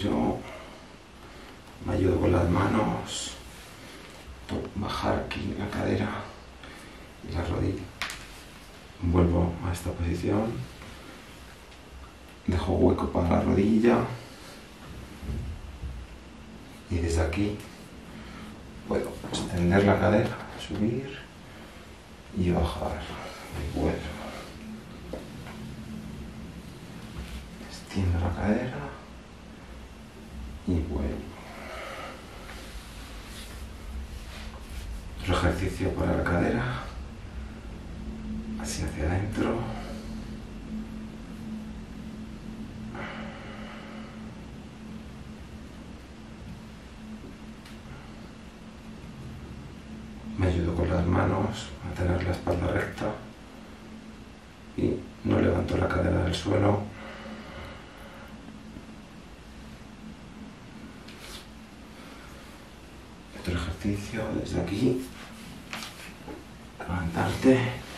estiro, me ayudo con las manos, bajar aquí la cadera y la rodilla. Vuelvo a esta posición, dejo hueco para la rodilla y desde aquí puedo extender la cadera, subir y bajar vuelvo. Extiendo la cadera y vuelvo. Otro ejercicio para la cadera, así hacia adentro. Me ayudo con las manos a tener la espalda recta y no levanto la cadera del suelo. Ejercicio desde aquí. Levantarte.